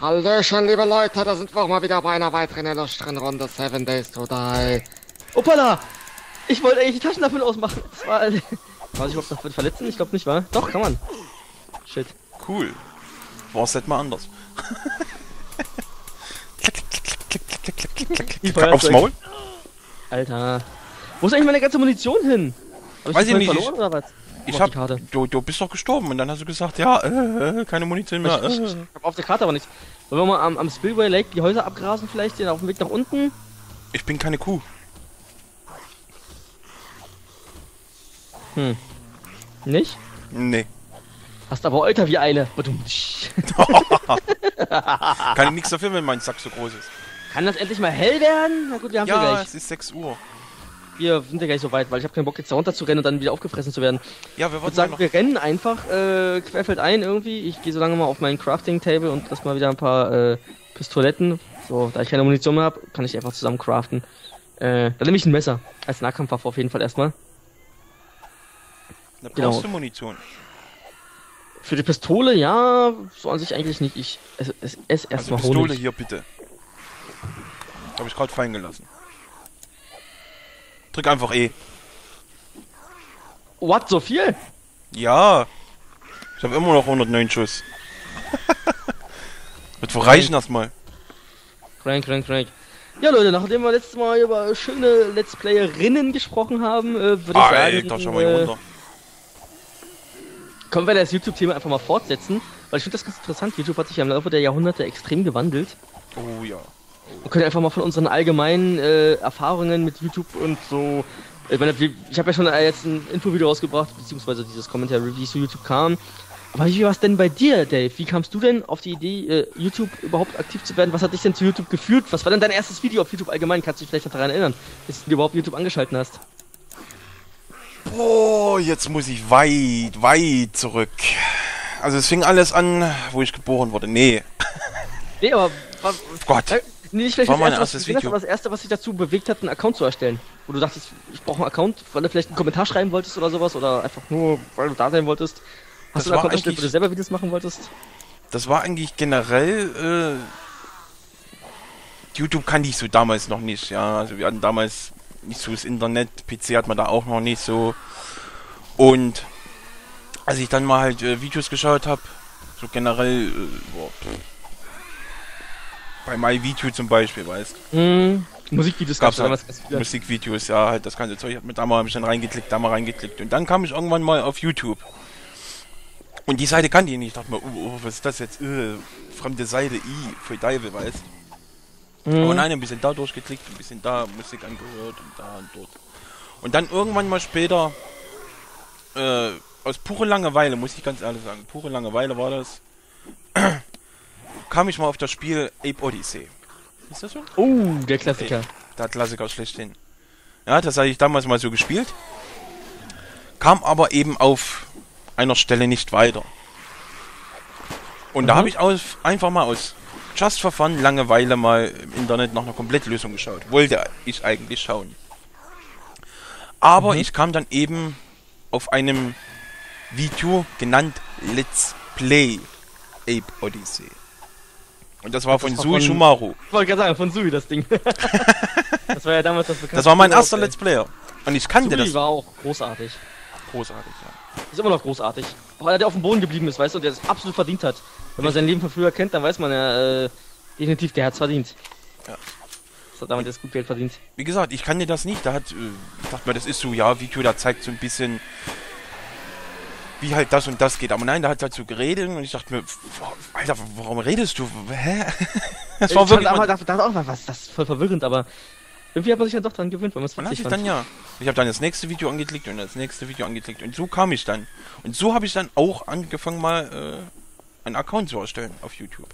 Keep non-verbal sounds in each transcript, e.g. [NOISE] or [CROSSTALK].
Hallöchen, liebe Leute, da sind wir auch mal wieder bei einer weiteren illustren Runde Seven Days to Die. Opala! Ich wollte eigentlich die Taschenlampe ausmachen. Das war. [LAUGHS] War ich überhaupt noch verletzen? Ich glaube nicht, war? Doch, kann man. Shit. Cool. War es halt mal anders. Aufs. Maul? Alter. Wo ist eigentlich meine ganze Munition hin? Hab Weiß die ich nicht, ich- Verloren, oder was? Ich hab. die Karte. Du, du bist doch gestorben und dann hast du gesagt, ja, äh, keine Munition mehr. Ich, ich, ich Äh. hab auf der Karte aber nichts. Wollen wir mal am, am Spillway Lake die Häuser abgrasen vielleicht, den auf dem Weg nach unten? Ich bin keine Kuh. Hm. Nicht? Nee. Hast aber Alter wie Eile. Badum. [LAUGHS] [LAUGHS] Kann ich nichts dafür, wenn mein Sack so groß ist. Kann das endlich mal hell werden? Na gut, wir haben ja Ja, gleich. es ist 6 Uhr. Wir sind ja gleich so weit, weil ich habe keinen Bock jetzt da runter zu rennen und dann wieder aufgefressen zu werden. Ja, wir Ich würde wollten sagen, wir rennen einfach äh, querfeldein irgendwie. Ich gehe so lange mal auf meinen Crafting-Table und lass mal wieder ein paar äh, Pistoletten. So, da ich keine Munition mehr habe, kann ich einfach zusammen craften. Äh, dann nehme ich ein Messer als Nahkampfwaffe auf jeden Fall erstmal. Da genau. brauchst du Munition. Für die Pistole, ja, so an sich eigentlich nicht. Ich esse, esse, esse Also erstmal Pistole Honig. hier bitte. Habe ich gerade fallen gelassen. Drück einfach E. What, so viel? Ja. Ich habe immer noch 109 Schuss. [LAUGHS] Wird wohl reichen erstmal. Crank, crank, crank. Ja, Leute, nachdem wir letztes Mal über schöne Let's Playerinnen gesprochen haben, äh, würde ich Alter, sagen, schau mal hier äh, runter. können wir das YouTube-Thema einfach mal fortsetzen, weil ich finde das ganz interessant. YouTube hat sich im Laufe der Jahrhunderte extrem gewandelt. Oh ja. Wir können einfach mal von unseren allgemeinen äh, Erfahrungen mit YouTube und so. Ich meine, ich habe ja schon äh, jetzt ein Infovideo rausgebracht, beziehungsweise dieses Kommentar, wie es zu YouTube kam. Aber wie war es denn bei dir, Dave? Wie kamst du denn auf die Idee, äh, YouTube überhaupt aktiv zu werden? Was hat dich denn zu YouTube geführt? Was war denn dein erstes Video auf YouTube allgemein? Kannst du dich vielleicht noch daran erinnern, dass du überhaupt YouTube angeschalten hast? Oh, jetzt muss ich weit, weit zurück. Also es fing alles an, wo ich geboren wurde. Nee, Nee, aber war, Gott. Nee, nicht vielleicht War das erste, erstes Video. aber das erste, was dich dazu bewegt hat, einen Account zu erstellen. Wo du dachtest, ich brauche einen Account, weil du vielleicht einen Kommentar schreiben wolltest oder sowas oder einfach nur, weil du da sein wolltest. Das Hast du einen Account erstellt, wo du selber Videos machen wolltest? Das war eigentlich generell, äh, YouTube kannte ich so damals noch nicht, ja. Also wir hatten damals nicht so das Internet, PC hat man da auch noch nicht so. Und als ich dann mal halt äh, Videos geschaut habe, so generell, äh, boah. Bei MyVideo zum Beispiel, weißt Mhm. Musikvideos Gab's gab's damals viele. Musikvideos, ja, halt das ganze Zeug. Mit da mal ich dann reingeklickt, da mal reingeklickt. Und dann kam ich irgendwann mal auf YouTube. Und die Seite kannte ich nicht. Ich dachte mir, oh, oh, was ist das jetzt? Äh, fremde Seite, i, für Teufel, weißt Mhm. Aber nein, ein bisschen da durchgeklickt, ein bisschen da Musik angehört und da und dort. Und dann irgendwann mal später, äh, aus pure Langeweile, muss ich ganz ehrlich sagen, pure Langeweile war das, kam ich mal auf das Spiel Ape Odyssey. Ist das so? Oh, der Klassiker. Der Klassiker schlechthin. Ja, das hatte ich damals mal so gespielt. Kam aber eben auf einer Stelle nicht weiter. Und da Mhm. habe ich aus, einfach mal aus Just for Fun Langeweile mal im Internet nach einer Komplettlösung geschaut. Wollte ich eigentlich schauen. Aber Mhm. ich kam dann eben auf einem Video genannt Let's Play Ape Odyssey. Und das war von Sui Shumaru. Ich wollte gerade sagen, von Sui das Ding. [LAUGHS] das war ja damals das bekannte Das war mein erster Let's Player. Und ich kannte Sui das war auch großartig. großartig, ja. Ist immer noch großartig. Auch einer, der auf dem Boden geblieben ist, weißt du, und der es absolut verdient hat. Wenn man sein Leben von früher kennt, dann weiß man ja, äh, definitiv, der hat's verdient. Ja. Das hat damit jetzt gut Geld verdient. Wie gesagt, ich kannte das nicht. Da hat, äh, ich dachte mir, das ist so, ja, Video, da zeigt so ein bisschen, wie halt das und das geht. Aber nein, da hat halt so geredet und ich dachte mir, Alter, warum redest du? Hä? [LAUGHS] Das war ich wirklich. aber dachte, dachte auch mal, was, das ist voll verwirrend, aber irgendwie hat man sich ja doch dran gewöhnt, wenn man es witzig sich fand. dann ja. Ich habe dann das nächste Video angeklickt und das nächste Video angeklickt und so kam ich dann. Und so habe ich dann auch angefangen, mal äh, einen Account zu erstellen auf YouTube.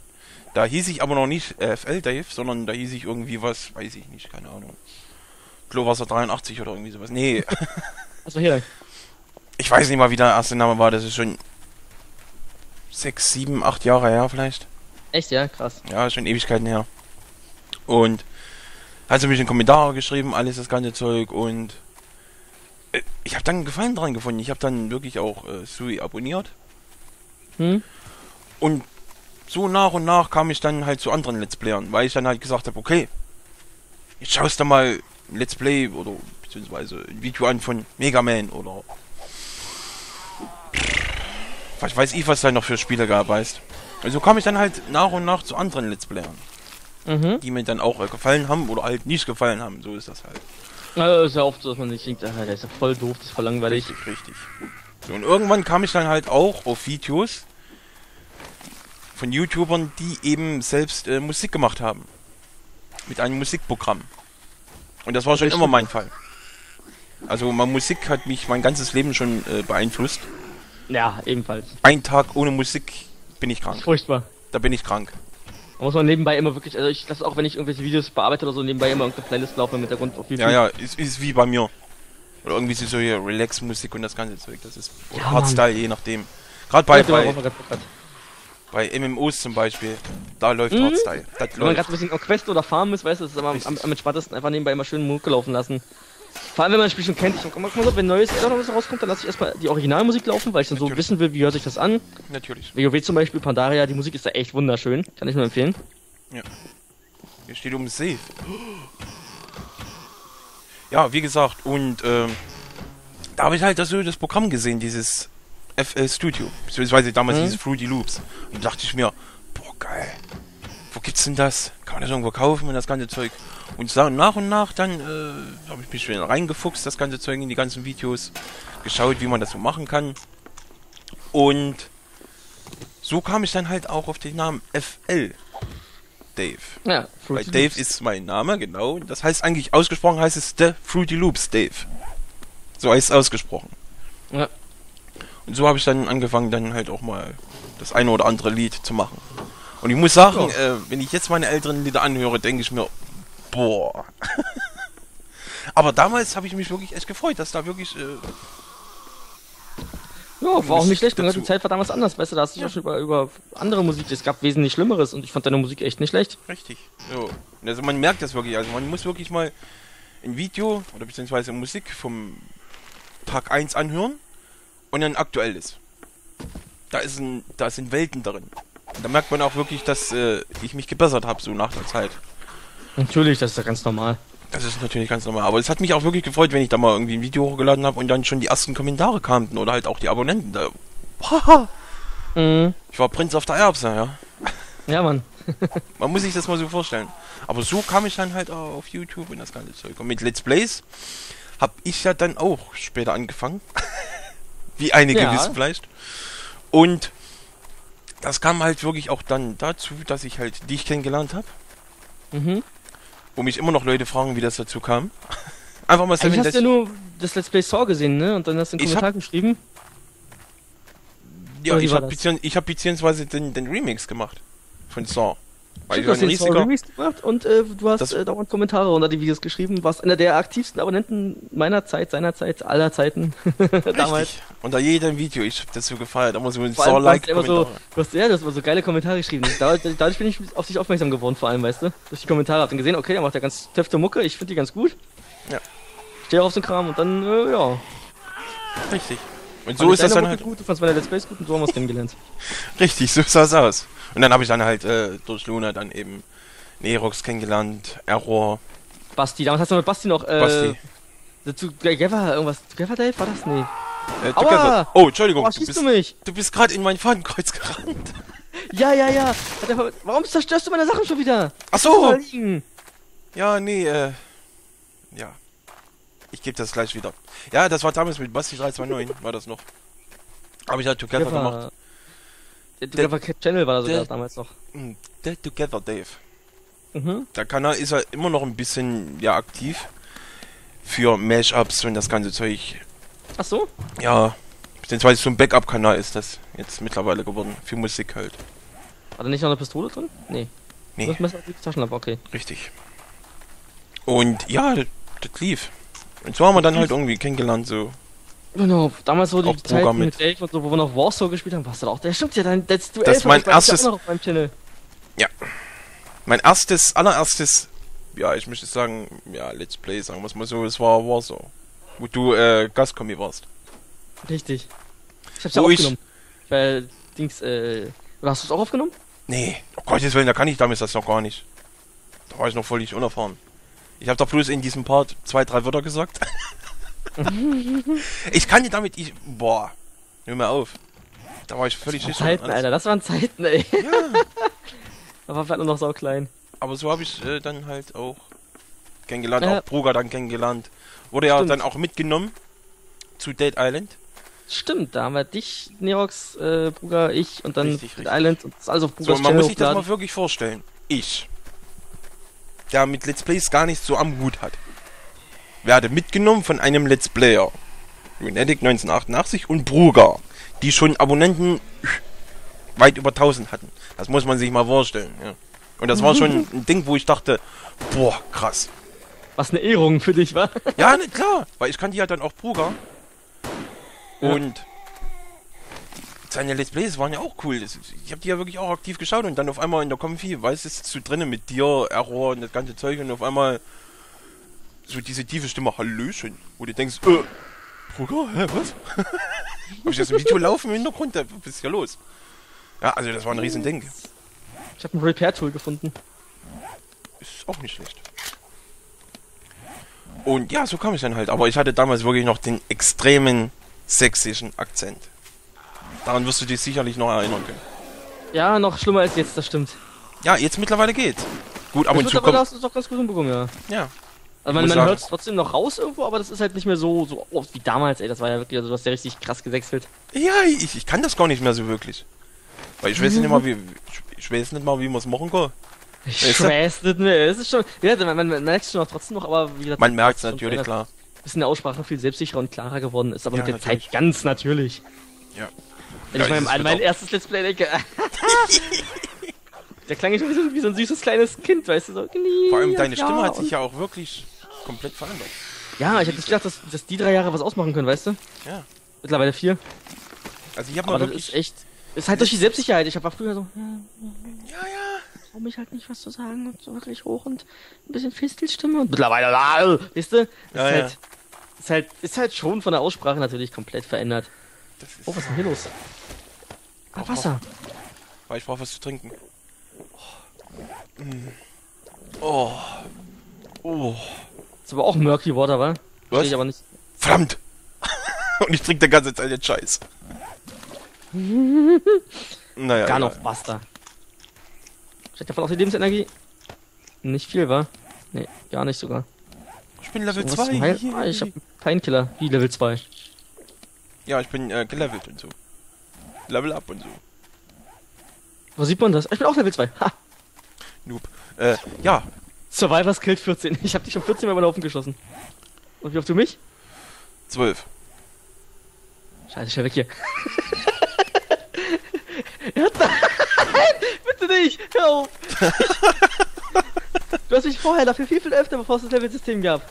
Da hieß ich aber noch nicht FL Dave, sondern da hieß ich irgendwie was, weiß ich nicht, keine Ahnung. Glowasser 83 oder irgendwie sowas. Nee. Was war hier lang? [LAUGHS] Ich weiß nicht mal, wie der erste Name war. Das ist schon sechs, sieben, acht Jahre her vielleicht. Echt, ja, krass. Ja, schon Ewigkeiten her. Und hat sie mich in Kommentare geschrieben, alles das ganze Zeug und äh, ich habe dann einen Gefallen dran gefunden. Ich habe dann wirklich auch äh, Sui abonniert Hm? und so nach und nach kam ich dann halt zu anderen Let's Playern, weil ich dann halt gesagt habe, okay, jetzt schaust du mal ein Let's Play oder beziehungsweise ein Video an von Mega Man oder was weiß ich, was da noch für Spiele gab, weißt. Also kam ich dann halt nach und nach zu anderen Let's Playern, Mhm. die mir dann auch äh, gefallen haben oder halt nicht gefallen haben. So ist das halt. Also ist ja oft so, dass man sich denkt, ah, der ist ja voll doof, das ist voll langweilig. Richtig, richtig. So, und irgendwann kam ich dann halt auch auf Videos von YouTubern, die eben selbst äh, Musik gemacht haben. Mit einem Musikprogramm. Und das war schon Richtig. immer mein Fall. Also meine Musik hat mich mein ganzes Leben schon äh, beeinflusst. Ja, ebenfalls. Ein Tag ohne Musik bin ich krank. Furchtbar. Da bin ich krank. Da muss man nebenbei immer wirklich, also ich lasse auch, wenn ich irgendwelche Videos bearbeite oder so, nebenbei immer irgendeine Playlist laufen im Hintergrund auf YouTube. Ja, ja, ist, ist wie bei mir. Oder irgendwie so hier Relax-Musik und das ganze Zeug. Das ist Ja, Hardstyle, je nachdem. Gerade bei, Ja, bei, man bei MMOs zum Beispiel, da läuft Mhm. Hardstyle. Das Wenn man läuft. gerade ein bisschen auf Quest oder Farm ist, weißt du, das ist aber am, am entspanntesten einfach nebenbei immer schön Mucke laufen lassen. Vor allem, wenn man das Spiel schon kennt. Ich guck mal, wenn ein neues Addon so rauskommt, dann lasse ich erstmal die Originalmusik laufen, weil ich dann so Natürlich. wissen will, wie hört sich das an. Natürlich. WoW zum Beispiel, Pandaria, die Musik ist da echt wunderschön. Kann ich nur empfehlen. Hier steht um See. Ja, wie gesagt, und ähm, da habe ich halt das, so das Programm gesehen, dieses FL Studio, beziehungsweise damals Mhm. dieses Fruity Loops. Und da dachte ich mir, boah, geil. Wo gibt's denn das? Kann man das irgendwo kaufen und das ganze Zeug? Und so nach und nach dann äh, habe ich mich wieder reingefuchst, das ganze Zeug in die ganzen Videos, geschaut, wie man das so machen kann. Und so kam ich dann halt auch auf den Namen FL Dave. Ja, Weil Fruity Dave Loops. ist mein Name, genau. Das heißt eigentlich ausgesprochen heißt es The Fruity Loops Dave. So heißt es ausgesprochen. Ja. Und so habe ich dann angefangen, dann halt auch mal das eine oder andere Lied zu machen. Und ich muss sagen, äh, wenn ich jetzt meine älteren Lieder anhöre, denke ich mir, boah. [LAUGHS] Aber damals habe ich mich wirklich echt gefreut, dass da wirklich äh, Ja, war auch nicht schlecht. Die Zeit war damals anders, weißt du, da hast du Ja. ja schon über, über andere Musik, es gab wesentlich Schlimmeres und ich fand deine Musik echt nicht schlecht. Richtig. Und Also man merkt das wirklich. Also man muss wirklich mal ein Video oder beziehungsweise Musik vom Tag 1 anhören und dann aktuelles. Da ist ein, da sind Welten drin. Da merkt man auch wirklich, dass äh, ich mich gebessert habe, so nach der Zeit. Natürlich, das ist ja ganz normal. Das ist natürlich ganz normal. Aber es hat mich auch wirklich gefreut, wenn ich da mal irgendwie ein Video hochgeladen habe und dann schon die ersten Kommentare kamen oder halt auch die Abonnenten. Da, Haha, Mhm. ich war Prinz auf der Erbse, ja. Ja, Mann. [LAUGHS] Man muss sich das mal so vorstellen. Aber so kam ich dann halt auch auf YouTube und das ganze Zeug. Und mit Let's Plays habe ich ja dann auch später angefangen. [LAUGHS] Wie einige Ja. wissen vielleicht. Und das kam halt wirklich auch dann dazu, dass ich halt dich kennengelernt habe. Mhm. Wo mich immer noch Leute fragen, wie das dazu kam. [LAUGHS] Einfach mal Eigentlich Seven hast du Days. ja nur das Let's Play Saw gesehen, ne? Und dann hast du einen Kommentar geschrieben. Ja, oder ich habe beziehungs hab beziehungsweise den, den Remix gemacht. Von Saw. Weil ich du hast den. Remix gemacht und äh, du hast äh, dauernd Kommentare unter die Videos geschrieben. Warst einer der aktivsten Abonnenten meiner Zeit, seiner Zeit, aller Zeiten. [LAUGHS] Damals. Unter jedem Video. Ich hab das so gefeiert. Da muss man Vor allem, du hast so, du hast, ja, du hast immer so geile Kommentare geschrieben. Dadurch, dadurch bin ich auf dich aufmerksam geworden, vor allem, weißt du? Durch die Kommentare. Hab dann gesehen, okay, der macht ja ganz töfte Mucke, ich finde die ganz gut. Ja. Stehe auf den Kram und dann, äh, ja. Richtig. Und so ist das dann halt. gut, du fandst meine Let's Plays gut und so haben wir uns kennengelernt. [LAUGHS] Richtig, so sah es aus. Und dann habe ich dann halt äh, durch Luna dann eben Nerox kennengelernt, Error, Basti, damals hast du mit Basti noch, äh, Basti. Together, irgendwas, Together Dave, war das? Nee. Äh, Aua! Oh, Entschuldigung, du schießt bist, du mich? du bist gerade in mein Fadenkreuz gerannt. [LAUGHS] Ja, ja, ja. Warum zerstörst du meine Sachen schon wieder? Ach so. Ja, nee, äh. Ja. Ich gebe das gleich wieder. Ja, das war damals mit Basti 329, war das noch. Habe ich halt Together gemacht. Together. Der Together Cat Channel war da sogar der- damals noch. Hm, Der Together Dave. Mhm. Der Kanal ist ja immer noch ein bisschen, ja, aktiv. Für Mashups und das ganze Zeug. Ach so? Ja, beziehungsweise so ein Backup-Kanal ist das jetzt mittlerweile geworden. Für Musik halt. War da nicht noch eine Pistole drin? Nee. Nee. Das Messer die Taschenlampe, okay. Richtig. Und ja, das, das lief. Und so haben wir dann halt irgendwie kennengelernt, so. Genau, damals so die Auch Zeit mit. Dave und so, wo wir noch Warsaw gespielt haben, warst du da auch. Der stimmt ja, dein das Duell Das mein ja erstes- auch noch auf meinem Channel. Mein erstes, allererstes, ja, ich möchte sagen, ja, Let's Play, sagen wir es mal so, es war Warsaw. Wo du äh, Gastkommi warst. Richtig. Ich hab's ja Wo ich- aufgenommen. Weil, Dings, äh. Oder hast du es auch aufgenommen? Nee, oh Gottes Willen, da kann ich damals das noch gar nicht. Da war ich noch völlig unerfahren. Ich habe doch bloß in diesem Part zwei, drei Wörter gesagt. [LAUGHS] ich kann dir damit, ich, boah, hör mal auf. Da war ich völlig Das Zeiten, alles. Alter, das waren Zeiten, ey. Ja, [LAUGHS] Da war vielleicht nur noch so klein. aber so habe ich äh, dann halt auch kennengelernt, Ja. auch Bruger dann kennengelernt. Wurde ja Stimmt. dann auch mitgenommen zu Dead Island. Stimmt, da haben wir dich, Nerox, äh, Bruder, ich und dann Richtig, Dead richtig. Island und alles auf So, man muss sich das mal wirklich vorstellen. Ich, der mit Let's Plays gar nichts so am Hut hat, werde mitgenommen von einem Let's Player, Lunatic 1988 und Bruger, die schon Abonnenten weit über 1000 hatten. Das muss man sich mal vorstellen. Ja. Und das war schon [LAUGHS] ein Ding, wo ich dachte, boah, krass. Was eine Ehrung für dich war. Ja, ne, klar, weil ich kannte ja dann auch Bruger. Ja. Und seine Let's Plays waren ja auch cool. Ich habe die ja wirklich auch aktiv geschaut und dann auf einmal in der Konfi, weißt du, sitzt du drinnen mit dir, Error und das ganze Zeug und auf einmal so diese tiefe Stimme, Hallöchen, wo du denkst, äh, Bruder, hä, was? [LAUGHS] Hab ich das Video laufen im Hintergrund? Da- Was ist hier los? Ja, also das war ein riesen Ding. Ich habe ein Repair-Tool gefunden. Ist auch nicht schlecht. Und ja, so kam ich dann halt. Aber ich hatte damals wirklich noch den extremen sächsischen Akzent. Daran wirst du dich sicherlich noch erinnern können. Ja, noch schlimmer als jetzt, das stimmt. Ja, jetzt mittlerweile geht's. Gut, ab und Das zu aber kommt... das ist doch ganz gut hinbekommen, ja. Ja, Also man, man hört es trotzdem noch raus irgendwo, aber das ist halt nicht mehr so, so oft wie damals, ey. Das war ja wirklich, also du hast ja richtig krass gewechselt. ja ich, ich kann das gar nicht mehr so wirklich. Weil ich weiß nicht mal, wie... Ich, ich weiß nicht mal, wie man es machen kann. Ich Weißt du? weiß nicht mehr. Es ist schon, ja, man, man, man merkt es schon auch trotzdem noch, aber wie gesagt, Man merkt es natürlich, klar. Ist in der Aussprache viel selbstsicherer und klarer geworden, ist aber Ja, mit der natürlich. Zeit ganz natürlich. Ja. Wenn Ja, ich das wird mein auch- erstes Let's Play denke. [LAUGHS] Der klang schon wie so, wie so ein süßes kleines Kind, weißt du, so. Vor allem deine ja, Stimme hat sich ja auch wirklich komplett verändert. Ja, ich hätte nicht gedacht, dass, dass die drei Jahre was ausmachen können, weißt du? Ja. Mittlerweile vier. Also ich habe Aber mal das wirklich... ist echt. Ist halt durch die Selbstsicherheit. Ich war früher so, ja, ja, trau mich halt nicht was zu sagen und so wirklich hoch und ein bisschen Fistelstimme und mittlerweile, weißt du? Ist, Ja, halt, ja. ist halt, ist halt schon von der Aussprache natürlich komplett verändert. Das ist... Oh, was ist denn hier los? Ah, Wasser. Weil ich brauche was zu trinken. Oh. Oh. Ist aber auch Murky Water, wa? Was? Ich aber nicht. Verdammt! [LAUGHS] Und ich trinke die ganze Zeit den Scheiß. [LAUGHS] naja. Gar noch Buster. Steckt davon auch die Lebensenergie? Nicht viel, wa? Nee, gar nicht sogar. Ich bin Level zum 2. Heil ah, ich hab Painkiller. Wie Level 2? Ja, ich bin äh, gelevelt und so. Level up und so. Wo sieht man das? Ich bin auch Level 2. Ha! Noob. Äh, ja. Survivors killed 14. Ich hab dich um 14 Mal über den Haufen geschossen. Und wie oft du mich? 12. Scheiße, schnell weg hier. [LAUGHS] ja, nein! Bitte nicht! Hör auf! [LAUGHS] du hast mich vorher dafür viel, viel öfter, bevor es das Level-System gab.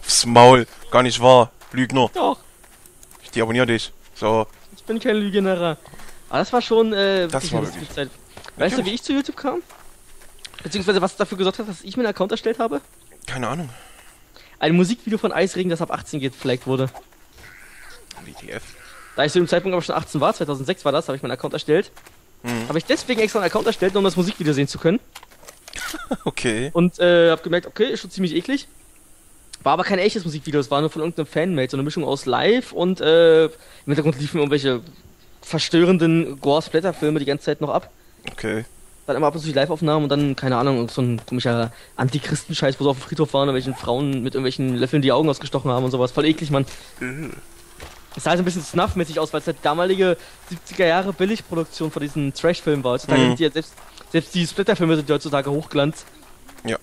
Aufs Maul. Gar nicht wahr. Lügner. Doch, Ich deabonniere dich. So. Ich bin kein Lügenerer. Aber das war schon, äh, Das war wirklich- Zeit. Weißt du, wie ich zu YouTube kam? Beziehungsweise was dafür gesorgt hat, dass ich mir einen Account erstellt habe? Keine Ahnung. Ein Musikvideo von Eisregen, das ab 18 geflaggt wurde. WTF. Da ich zu dem Zeitpunkt aber schon 18 war, 2006 war das, habe ich meinen Account erstellt. Hm. Habe ich deswegen extra einen Account erstellt, um das Musikvideo sehen zu können. [LAUGHS] Okay. Und äh, habe gemerkt, okay, ist schon ziemlich eklig. War aber kein echtes Musikvideo, es war nur von irgendeinem Fanmate, so eine Mischung aus Live und äh, im Hintergrund liefen irgendwelche verstörenden Gore-Splatter-Filme die ganze Zeit noch ab. Okay. Dann immer ab und zu die Live-Aufnahmen und dann, keine Ahnung, so ein komischer Antichristen-Scheiß, wo sie auf dem Friedhof waren, irgendwelchen Frauen mit irgendwelchen Löffeln die Augen ausgestochen haben und sowas. Voll eklig, Mann. Es sah halt ein bisschen snuff-mäßig aus, weil es halt damalige 70er Jahre Billigproduktion von diesen Trash-Filmen war. Heutzutage Mhm. sind die ja selbst, selbst die Splatter-Filme sind ja heutzutage Hochglanz. Ja.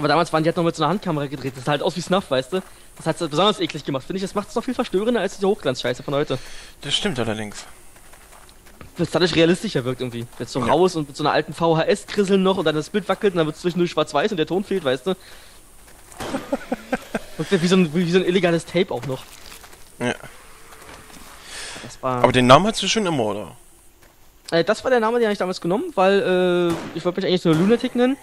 Aber damals waren die halt noch mit so einer Handkamera gedreht. Das sah halt aus wie Snuff, weißt du? Das hat es besonders eklig gemacht. Finde ich, das macht es noch viel verstörender als diese Hochglanz-Scheiße von heute. Das stimmt allerdings. Es dadurch realistischer wirkt irgendwie. Jetzt so Ja. raus und mit so einer alten VHS-Krisseln noch und dann das Bild wackelt und dann wird es zwischendurch schwarz-weiß und der Ton fehlt, weißt du? [LAUGHS] Und wie so, ein, wie so ein illegales Tape auch noch. Ja. Das. Aber den Namen hast du schon immer, oder? Äh, das war der Name, den habe ich damals genommen, weil äh, ich wollte mich eigentlich nur Lunatic nennen.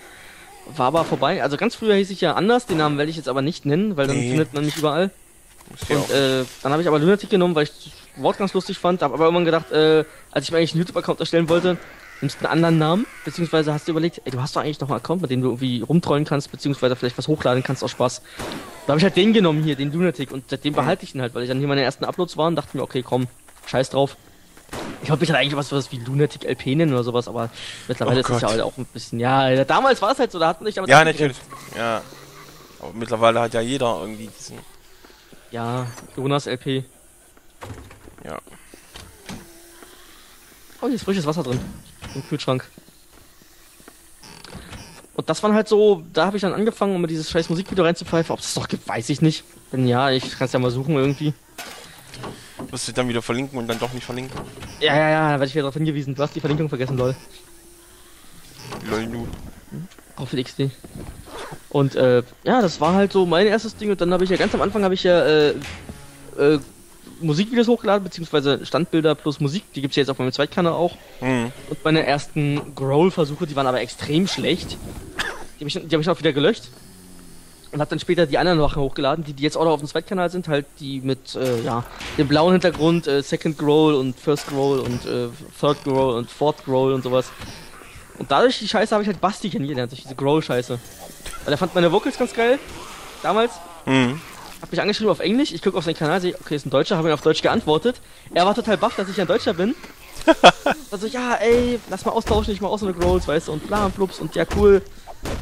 War aber vorbei. Also ganz früher hieß ich ja anders, den Namen werde ich jetzt aber nicht nennen, weil dann Nee. findet man mich überall. Und äh, dann habe ich aber Lunatic genommen, weil ich das Wort ganz lustig fand. Habe aber irgendwann gedacht, äh, als ich mir eigentlich einen YouTube-Account erstellen wollte, nimmst einen anderen Namen, beziehungsweise hast du überlegt, ey, du hast doch eigentlich noch einen Account, mit dem du irgendwie rumtrollen kannst, beziehungsweise vielleicht was hochladen kannst aus Spaß. Da habe ich halt den genommen hier, den Lunatic, und seitdem behalte ich ihn halt, weil ich dann hier meine ersten Uploads waren und dachte mir, okay, komm, scheiß drauf. Ich wollte mich halt eigentlich was, was wie Lunatic LP nennen oder sowas, aber mittlerweile Oh ist das ja halt auch ein bisschen, ja, damals war es halt so, da hat man sich damit Ja, natürlich. Ja. Aber mittlerweile hat ja jeder irgendwie diesen. Ja, Jonas LP. Ja. Oh, hier ist frisches Wasser drin. Im Kühlschrank. Und das waren halt so, da habe ich dann angefangen, um mir dieses scheiß Musikvideo reinzupfeifen. Ob es das noch gibt, weiß ich nicht. Wenn ja, ich kann es ja mal suchen irgendwie. Wirst du dann wieder verlinken und dann doch nicht verlinken? Ja, ja, ja, da werde ich wieder darauf hingewiesen. Du hast die Verlinkung vergessen, lol. Lol, nu. Auf die XD. Und äh, ja, das war halt so mein erstes Ding. Und dann habe ich ja ganz am Anfang habe ich ja äh, äh, Musikvideos hochgeladen, beziehungsweise Standbilder plus Musik. Die gibt's ja jetzt auf meinem Zweitkanal auch. Hm. Und meine ersten Growl-Versuche, die waren aber extrem schlecht. Die habe ich, die hab ich auch wieder gelöscht. Und habe dann später die anderen Sachen hochgeladen, die, die jetzt auch noch auf dem Zweitkanal sind, halt die mit, äh, ja, dem blauen Hintergrund, äh, Second Growl und First Growl und äh, Third Growl und Fourth Growl und sowas. Und dadurch die Scheiße habe ich halt Basti kennengelernt, durch diese Growl-Scheiße. Weil er fand meine Vocals ganz geil, damals. Hm. Hab mich angeschrieben auf Englisch, ich gucke auf seinen Kanal, sehe, okay, ist ein Deutscher, habe ihm auf Deutsch geantwortet. Er war total baff, dass ich ein Deutscher bin. [LAUGHS] also, ja, ey, lass mal austauschen, ich mal auch so eine Growls, weißt du, und bla und blups und ja, cool.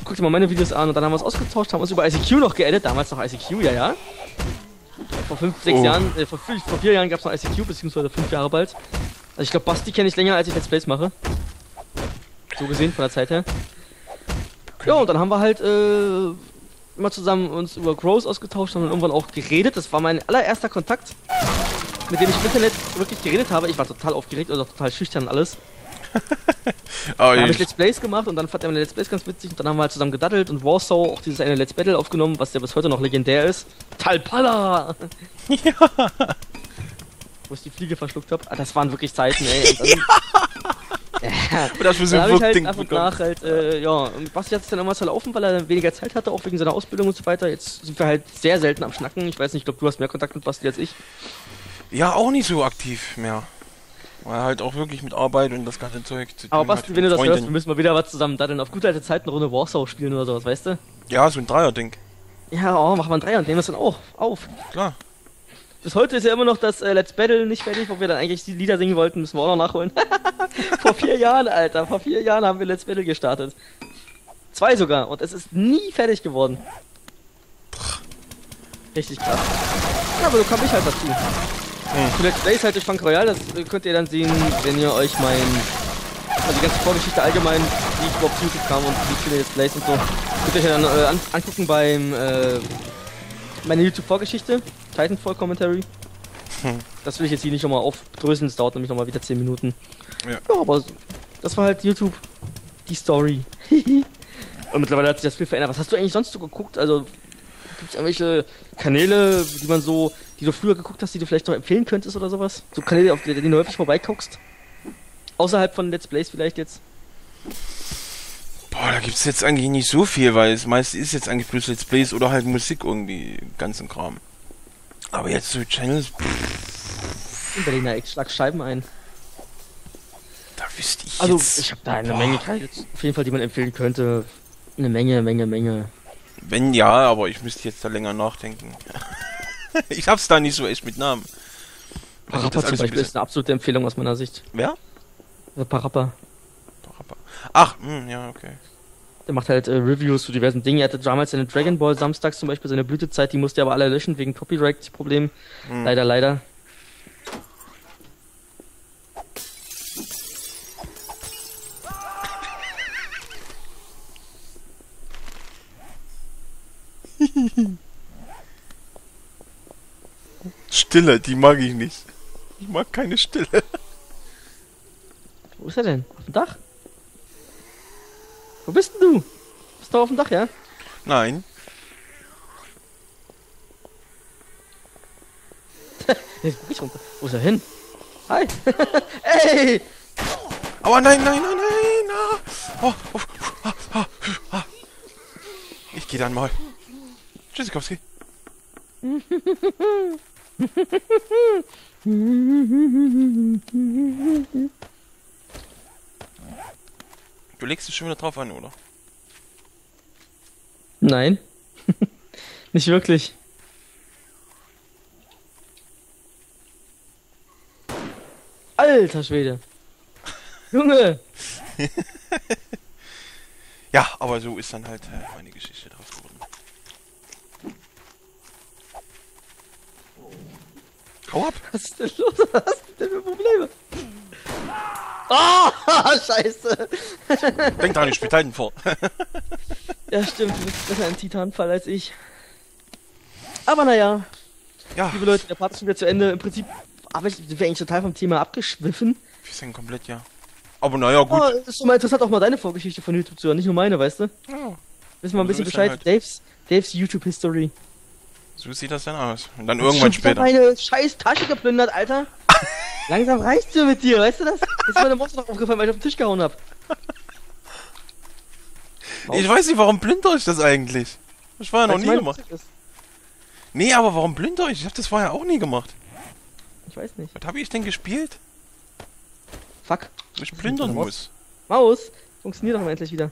Guck dir mal meine Videos an und dann haben wir uns ausgetauscht, haben uns über ICQ noch geedit, damals noch ICQ, ja, ja. Vor fünf, sechs Oh. Jahren, äh, vor, vier, vor vier Jahren gab's noch ICQ, beziehungsweise fünf Jahre bald. Also ich glaube, Basti kenne ich länger, als ich Let's Plays mache. So gesehen, von der Zeit her. Ja, und dann haben wir halt, äh, immer zusammen uns über Grows ausgetauscht und dann irgendwann auch geredet. Das war mein allererster Kontakt, mit dem ich im Internet wirklich geredet habe. Ich war total aufgeregt und auch total schüchtern und alles. Aber [LAUGHS] Dann habe ich Let's Plays gemacht und dann fand er meine Let's Plays ganz witzig und dann haben wir halt zusammen gedaddelt und Warsaw auch dieses eine Let's Battle aufgenommen, was ja bis heute noch legendär ist. Talpala! [LAUGHS] Ja. Wo ich die Fliege verschluckt habe. Ah, das waren wirklich Zeiten, ey. Und dann, [LAUGHS] ja. das für so Dann habe ich halt nach und bekommen. nach halt, äh, ja, und Basti hat es dann immer verlaufen, weil er dann weniger Zeit hatte, auch wegen seiner Ausbildung und so weiter. Jetzt sind wir halt sehr selten am Schnacken. Ich weiß nicht, ich glaube, du hast mehr Kontakt mit Basti als ich. Ja, auch nicht so aktiv mehr. Weil halt auch wirklich mit Arbeit und das ganze Zeug zu Aber tun Basti, hat wenn du das hörst, Freundinnen. wir müssen mal wieder was zusammen daddeln. Auf gute alte Zeiten eine Runde Warsaw spielen oder sowas, weißt du? Ja, so ein Dreier-Ding. Ja, oh, machen wir ein Dreier und nehmen das dann auch auf. Klar. Bis heute ist ja immer noch das äh, Let's Battle nicht fertig, wo wir dann eigentlich die Lieder singen wollten, müssen wir auch noch nachholen. [LAUGHS] vor vier Jahren, Alter, vor vier Jahren haben wir Let's Battle gestartet. Zwei sogar, und es ist nie fertig geworden. Richtig krass. Ja, aber so kam ich halt dazu. Zu Let's Plays halt durch Funk Royal, das äh, könnt ihr dann sehen, wenn ihr euch mein. Also die ganze Vorgeschichte allgemein, wie ich überhaupt zu YouTube kam und wie viele Let's Plays und so. Könnt ihr euch dann äh, an, angucken beim. Äh, meine YouTube-Vorgeschichte, Titanfall Commentary. Das will ich jetzt hier nicht nochmal aufdröseln, es dauert nämlich nochmal wieder 10 Minuten. Ja. ja, aber das war halt YouTube, die Story. [LAUGHS] Und mittlerweile hat sich das viel verändert. Was hast du eigentlich sonst so geguckt? Also, gibt es irgendwelche Kanäle, die man so, die du früher geguckt hast, die du vielleicht noch empfehlen könntest oder sowas? So Kanäle, auf die, die du häufig vorbeiguckst? Außerhalb von Let's Plays vielleicht jetzt? Boah, da gibt's jetzt eigentlich nicht so viel, weil das meiste ist jetzt eigentlich bloß Let's Plays oder halt Musik irgendwie, ganzen Kram. Aber jetzt so Channels, pff, In Berliner Eck, schlag Scheiben ein. da wüsste ich Also, jetzt... ich habe da eine Boah. Menge Kanäle, auf jeden Fall, die man empfehlen könnte. Eine Menge, Menge, Menge. Wenn ja, aber ich müsste jetzt da länger nachdenken. [LAUGHS] ich hab's da nicht so echt mit Namen. Parappa das zum Beispiel bisschen- ist eine absolute Empfehlung aus meiner Sicht. Wer? Also Parappa. Ach, hm, ja, okay. Der macht halt äh, Reviews zu diversen Dingen. Er hatte damals seine Dragon Ball samstags zum Beispiel, seine Blütezeit, die musste er aber alle löschen wegen Copyright-Problemen. Hm. Leider, leider. [LAUGHS] Stille, die mag ich nicht. Ich mag keine Stille. [LAUGHS] Wo ist er denn? Auf dem Dach? Wo bist denn du? Bist du auf dem Dach, ja? Nein. [LAUGHS] Jetzt guck ich runter. Wo ist er hin? Hi! [LAUGHS] Ey! Aber nein, nein, nein, nein. Ah. Oh, oh, ah, ah, ah. Ich gehe dann mal. Tschüssikowski. Du legst dich schon wieder drauf an, oder? Nein. [LAUGHS] Nicht wirklich. Alter Schwede. Junge! [LAUGHS] Ja, aber so ist dann halt äh, meine Geschichte draus geworden. Hau ab! Was ist denn los? Was hast du denn für Probleme? Oh, [LAUGHS] scheiße! Denk dran, ich spiel Titan vor. [LAUGHS] Ja, stimmt, du bist besser im Titanfall als ich. Aber naja, ja, liebe Leute, der Part ist schon wieder zu Ende. Im Prinzip aber ich, wir eigentlich total vom Thema abgeschwiffen. wir sind komplett, ja. Aber naja, gut. Oh, ist schon mal interessant, auch mal deine Vorgeschichte von YouTube zu hören, nicht nur meine, weißt du? Ja, Wissen wir ein So bisschen Bescheid. halt. Daves, Daves YouTube-History. So sieht das dann aus. Und dann irgendwann wieder später. meine scheiß Tasche geplündert, Alter. [LAUGHS] Langsam reicht's dir mit dir, weißt du das? Ist meine Maus noch aufgefallen, weil ich auf den Tisch gehauen hab. Ich weiß nicht, warum blindere ich das eigentlich? Das war ja noch nie gemacht. Nee, aber warum blindere ich? Ich hab das vorher auch nie gemacht. Ich weiß nicht. Was habe ich denn gespielt? Fuck. Wo ich blindern Maus? muss. Maus, funktioniert doch mal endlich wieder.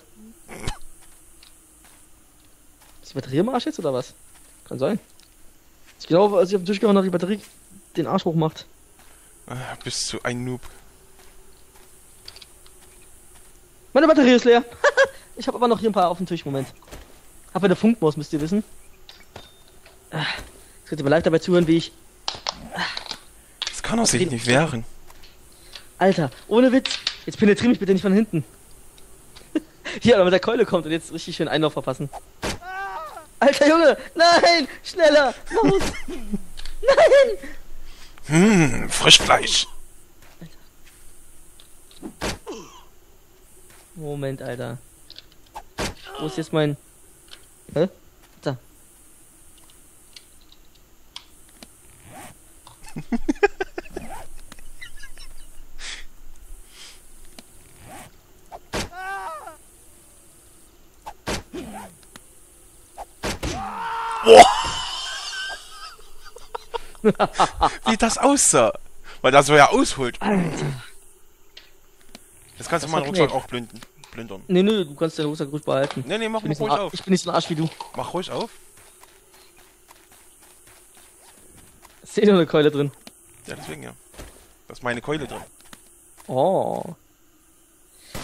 [LAUGHS] Ist die Batterie im Arsch jetzt oder was? Kann sein. Ich glaube, als ich auf den Tisch gehauen habe, die Batterie den Arsch hochmacht. Ah, bist du ein Noob. Meine Batterie ist leer. [LAUGHS] ich habe aber noch hier ein paar auf dem Tisch. Moment. Hab eine Funkmaus, müsst ihr wissen. Ah, Jetzt könnt ihr mal live dabei zuhören, wie ich. Das kann er sich nicht wehren. Alter, ohne Witz. Jetzt penetrier mich bitte nicht von hinten. [LAUGHS] hier, aber mit der Keule kommt und jetzt richtig schön Einlauf verpassen. Alter Junge! Nein! Schneller! Maus! Nein! Hm, Frischfleisch. Moment, Alter. Wo ist jetzt mein. Hä? Da. [LAUGHS] Wie das aussah. Weil das so ja ausholt. Jetzt kannst du Das meinen war Rucksack Knecht. auch blünden. Blündern. Nee, nee, du kannst den Rucksack gut behalten. Nee, nee, mach nicht ruhig Ar- auf. ich bin nicht so ein Arsch wie du. Mach ruhig auf. Ist eh nur eine Keule drin. Ja, deswegen ja. Da ist meine Keule drin. Oh.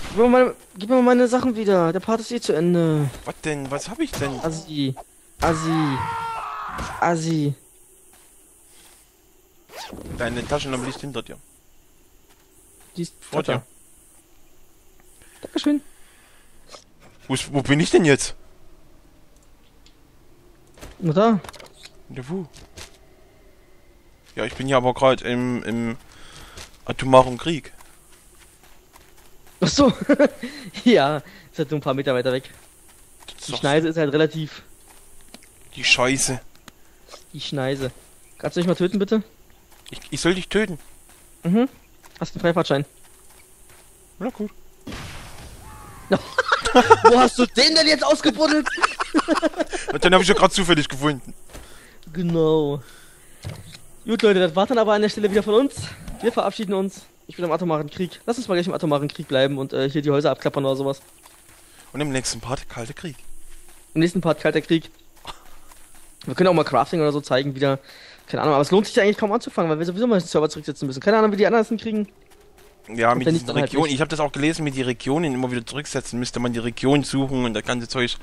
Gib mir, mal, gib mir mal meine Sachen wieder. Der Part ist eh zu Ende. Was denn? Was hab ich denn? Assi. Assi. Assi. Deine Taschenlampe liegt hinter dir. Die ist Vor dir. Dankeschön. Wo, ist- wo bin ich denn jetzt? Na da. Ja, wo? Ja, ich bin hier aber gerade im, im atomaren Krieg. Ach so. [LAUGHS] ja, ist halt nur ein paar Meter weiter weg. Die Schneise ist halt relativ. Die Scheiße. Die Schneise. Kannst du mich mal töten, bitte? Ich, ich soll dich töten. Mhm. Hast einen Freifahrtschein. Na gut. [LAUGHS] Wo hast du den denn jetzt ausgebuddelt? [LAUGHS] Und den habe ich ja gerade zufällig gefunden. Genau. Gut, Leute, das war dann aber an der Stelle wieder von uns. Wir verabschieden uns. Ich bin im atomaren Krieg. Lass uns mal gleich im atomaren Krieg bleiben und äh, hier die Häuser abklappern oder sowas. Und im nächsten Part Kalter Krieg. Im nächsten Part Kalter Krieg. Wir können auch mal Crafting oder so zeigen wieder. Keine Ahnung, aber es lohnt sich eigentlich kaum anzufangen, weil wir sowieso mal den Server zurücksetzen müssen. Keine Ahnung, wie die anderen es hinkriegen. Ja, mit wenn nicht, diesen halt Regionen. nicht. ich habe das auch gelesen, mit die Regionen immer wieder zurücksetzen. Müsste man die Region suchen und das ganze Zeug.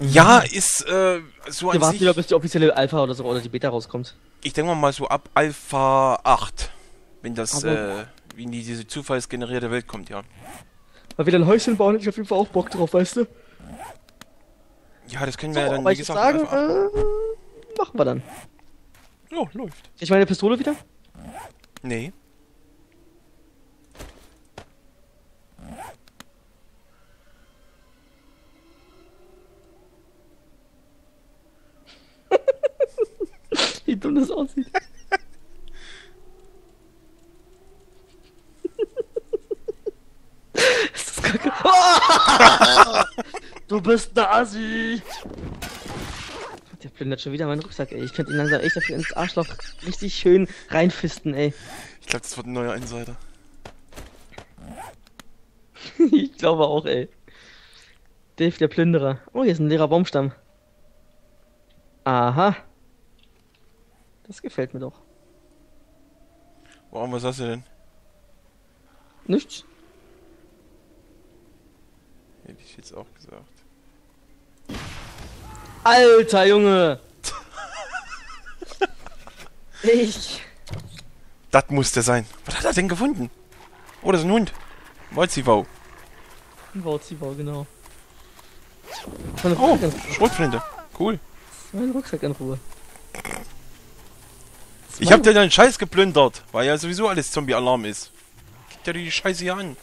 Ja, ist äh, so Wir an warten lieber, bis die offizielle Alpha oder so oder die Beta rauskommt. Ich denke mal so ab Alpha 8. Wenn das, äh, wie in die, diese zufallsgenerierte Welt kommt, ja. Weil wir dann Häuschen bauen, hätte ich auf jeden Fall auch Bock drauf, weißt du? Ja, das können So, wir ja dann, wie gesagt, sagen, Alpha 8. äh, machen wir dann. Ja, läuft. Ich meine Pistole wieder? Nee. [LAUGHS] Wie dumm das aussieht. [LAUGHS] ist das kacke? [LAUGHS] du bist ein Asi! Der plündert schon wieder meinen Rucksack, ey. Ich könnte ihn langsam echt dafür ins Arschloch richtig schön reinfisten, ey. Ich glaube, das wird ein neuer Insider. [LAUGHS] ich glaube auch, ey. Dave, der Plünderer. Oh, hier ist ein leerer Baumstamm. Aha. Das gefällt mir doch. Warum, was hast du denn? Nichts. Hätte ich jetzt auch gesagt. Alter Junge! ich. Das muss der sein. Was hat er denn gefunden? Oh, das ist ein Hund. Wolzivau. Wauzibau, genau. Mein Oh, Schrotflinte. Cool. mein Rucksack in Ruhe. Ich hab dir deinen Scheiß geplündert, weil ja sowieso alles Zombie-Alarm ist. Guck dir die Scheiße hier an.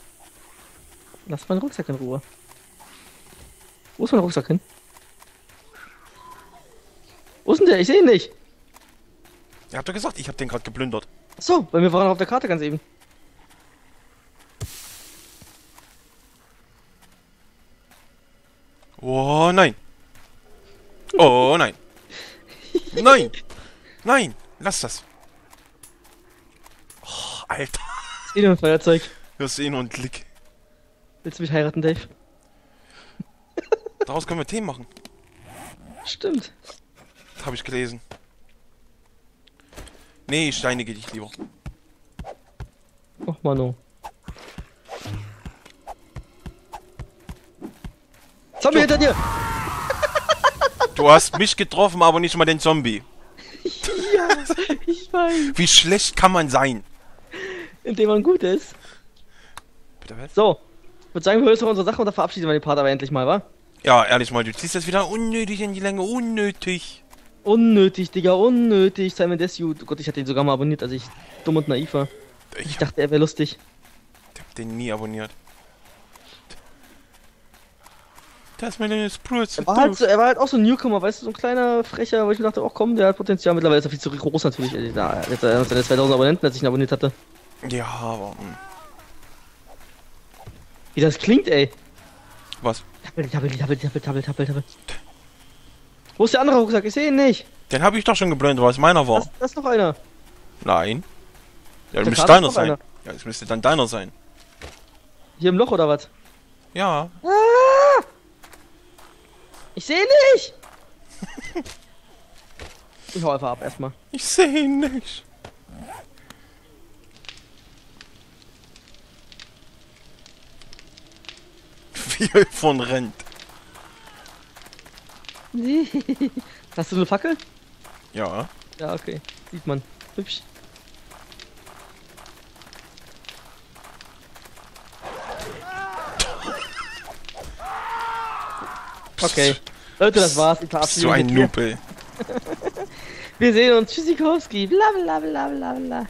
Lass meinen Rucksack in Ruhe. Wo ist mein Rucksack hin? Wo ist denn der? Ich sehe ihn nicht. Ihr habt doch gesagt, ich hab den gerade geplündert. Ach So, bei mir war noch auf der Karte ganz eben. Oh nein. Oh nein. Nein. Nein. Lass das. Oh, Alter. Ich sehe ein Feuerzeug. Eh nur einen Klick. Willst du mich heiraten, Dave? Daraus können wir Themen machen. Stimmt. Habe ich gelesen. Nee, ich steinige dich lieber. Och, Mano. Zombie hinter dir! Du hast mich getroffen, aber nicht mal den Zombie. Ja, ich weiß. Wie schlecht kann man sein? Indem man gut ist. Bitte was? So. Ich würde sagen, wir noch unsere Sache und dann verabschieden wir den Part aber endlich mal, wa? Ja, ehrlich mal, du ziehst das wieder unnötig in die Länge. Unnötig. Unnötig, Digga, unnötig. Simon Desue. Oh Gott, ich hatte ihn sogar mal abonniert, als ich dumm und naiv war. Ich Ich dachte, er wäre lustig. hab den nie abonniert. Das ist meine Spruce. Er war, halt so, er war halt auch so ein Newcomer, weißt du, so ein kleiner Frecher, wo ich mir dachte, ach komm, der hat Potenzial. Mittlerweile ist er viel zu groß natürlich. ey. Da, jetzt hat er seine 2000 Abonnenten, als ich ihn abonniert hatte. Ja, aber. hm. Wie das klingt, ey. Was? Tappel, tappel, tappel, tappel, tappel, tappel, tappel. Wo ist der andere Rucksack? Ich sehe ihn nicht. Den habe ich doch schon geblendet, weil es meiner war. Das, das ist noch einer. Nein. Ja, das müsste deiner sein. einer. Ja, es müsste dann deiner sein. Hier im Loch oder was? Ja. Ich sehe nicht. [LAUGHS] ich hau einfach ab erstmal. Ich sehe ihn nicht. Wie er von rennt. [LAUGHS] Hast du eine Fackel? Ja. Ja, okay. Sieht man. Hübsch. Okay. Leute, das war's. Ich verabschiede So mich ein mit dir. Nupel. [LAUGHS] Wir sehen uns. Tschüssikowski. Bla bla bla bla bla.